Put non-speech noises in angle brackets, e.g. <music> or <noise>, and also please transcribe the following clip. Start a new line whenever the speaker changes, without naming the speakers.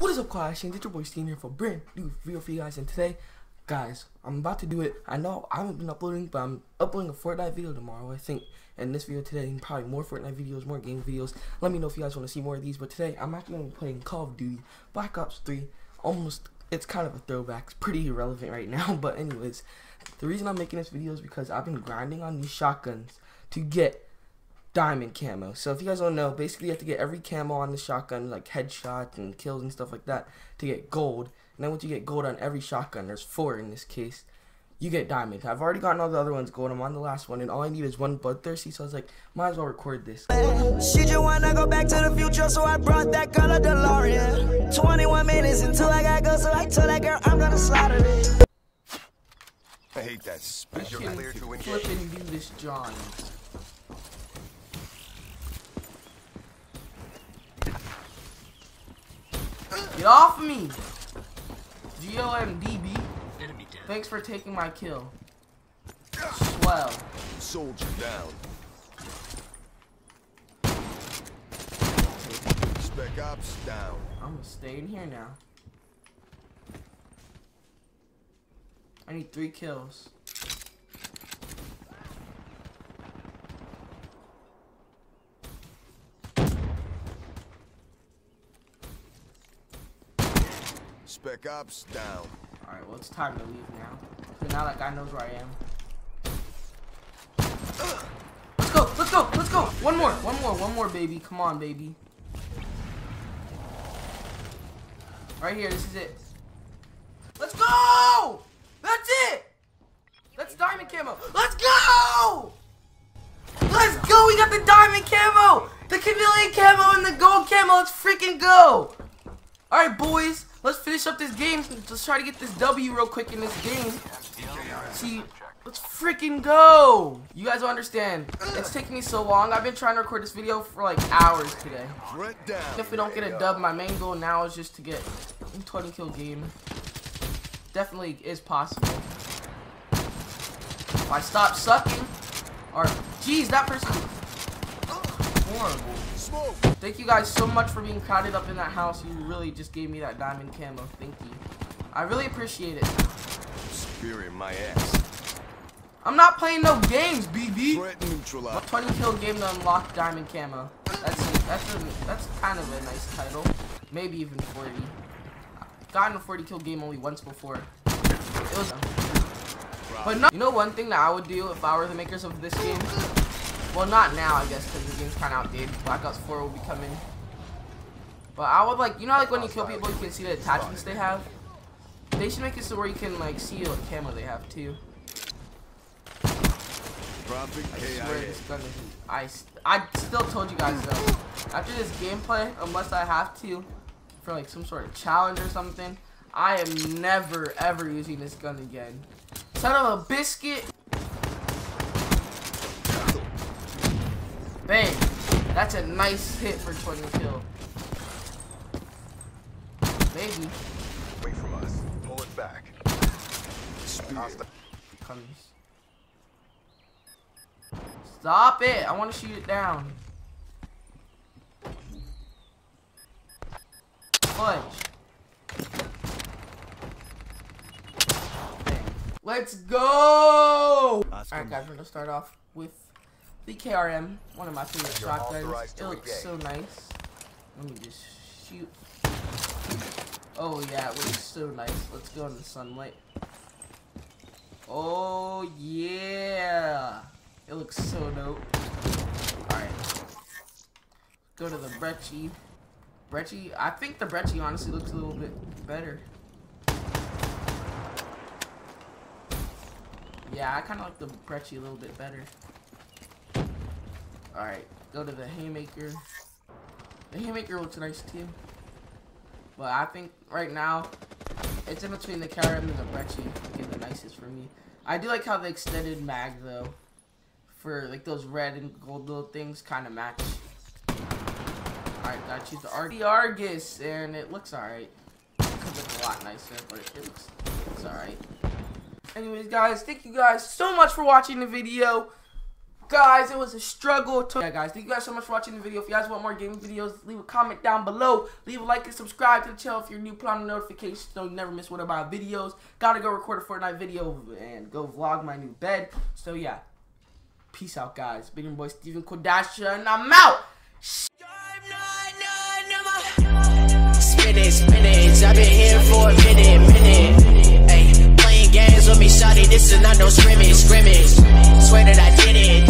What is up, guys? It's your boy Steven here for brand new video for you guys. And today, guys, I'm about to do it. I know I haven't been uploading, but I'm uploading a Fortnite video tomorrow, I think. And this video today, and probably more Fortnite videos, more game videos. Let me know if you guys want to see more of these. But today, I'm actually going to be playing Call of Duty Black Ops 3. Almost, it's kind of a throwback. It's pretty irrelevant right <laughs> now. But anyways, the reason I'm making this video is because I've been grinding on these shotguns to get diamond camo. So if you guys don't know, basically you have to get every camo on the shotgun, like headshots and kills and stuff like that, to get gold. And then once you get gold on every shotgun, there's four in this case, you get diamond. I've already gotten all the other ones gold. I'm on the last one, and all I need is one bloodthirsty. So I was like, might as well record this.
She just wanna go back to the future, so I brought that color DeLorean. 21 minutes until I gotta go, so I told that girl I'm gonna slaughter it.
I hate that special
Can
clear to engage.
flip and do this, John. Get off of me! G-O-M-D-B. Thanks for taking my kill. Swell.
Soldier down. Spec ops down.
I'm gonna stay in here now. I need three kills.
Spec ops down.
Alright, well it's time to leave now. So now that guy knows where I am. Let's go, let's go, let's go! One more, one more, one more, baby. Come on, baby. Right here, this is it. Let's go! That's it! That's diamond camo. Let's go! Let's go! We got the diamond camo! The chameleon camo and the gold camo. Let's freaking go! Alright, boys. Let's finish up this game. Let's try to get this W real quick in this game. See, let's freaking go! You guys don't understand. It's taking me so long. I've been trying to record this video for like hours today. If we don't get a dub, my main goal now is just to get a 20 kill game. Definitely is possible. If I stop sucking, or geez, that person horrible.
Smoke.
Thank you guys so much for being crowded up in that house. You really just gave me that diamond camo. Thank you. I really appreciate it.
Spear in my ass.
I'm not playing no games, BB.
Threat
20 kill game to unlock diamond camo. That's that's a, that's kind of a nice title. Maybe even 40. I've gotten a 40 kill game only once before. It was. But no, you know one thing that I would do if I were the makers of this game. Well, not now, I guess, because the game's kind of outdated. Black Ops 4 will be coming. But I would like, you know, like when you kill people, you can see the attachments they have. They should make it so where you can like see what camo they have too. I swear this gun is. I, I still told you guys though. After this gameplay, unless I have to, for like some sort of challenge or something, I am never ever using this gun again. Son of a biscuit. Bang. That's a nice hit for 20 kill. Maybe.
Away from us. Pull it back.
Comes. Stop it! I want to shoot it down. Fudge. Let's go! Alright guys, we're gonna start off with the KRM, one of my favorite shotguns. It looks so nice. Let me just shoot. Oh yeah, it looks so nice. Let's go in the sunlight. Oh yeah, it looks so dope. All right, go to the Brecci. Brecci, I think the Brecci honestly looks a little bit better. Yeah, I kind of like the Brecci a little bit better. All right, go to the Haymaker. The Haymaker looks nice too. But I think right now, it's in between the Karam and the Brecci. Get the nicest for me. I do like how the extended mag though, for like those red and gold little things, kind of match. Alright, gotta choose the, Ar the Argus, and it looks alright. Could look a lot nicer, but it, it looks, alright. Anyways, guys, thank you guys so much for watching the video guys, it was a struggle. To yeah, guys, thank you guys so much for watching the video. If you guys want more gaming videos, leave a comment down below. Leave a like and subscribe to the channel if you're new. Put on the notifications so you never miss one of my videos. Gotta go record a Fortnite video and go vlog my new bed. So, yeah. Peace out, guys. Been your boy, Steven Kardashian, and I'm out.
Spin it. I've been here for a minute, minute. Playing games with me, shawty. This is not no scrimmage, scrimmage. Swear that I did it.